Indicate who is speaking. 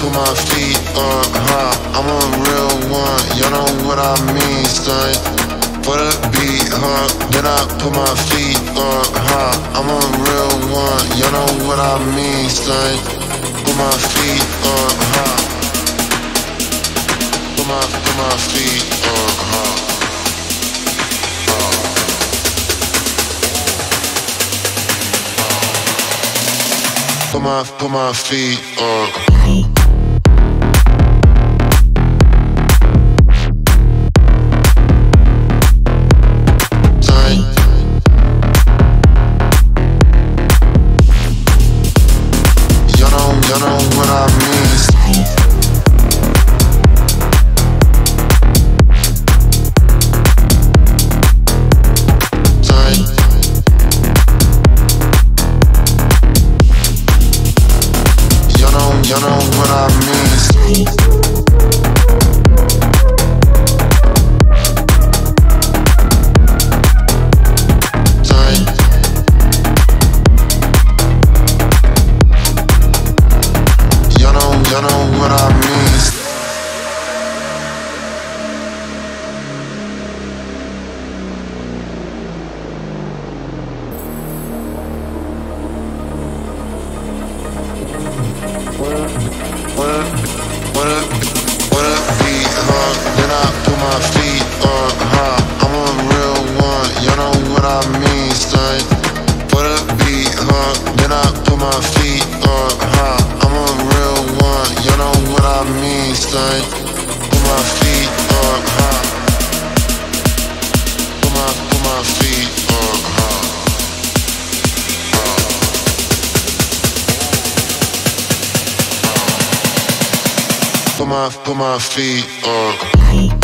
Speaker 1: Put my feet up high. I'm a real one, you know what I mean, son. For the beat, huh? Then I put my feet up high. I'm a real one, you know what I mean, son. Put my feet up high. Put my, put my feet up high. Put my, put my feet up. Then I put my feet up high. I'm a real one, you know what I mean, son. Put my feet up high. Put my, put my feet up high. Put my, put my feet up.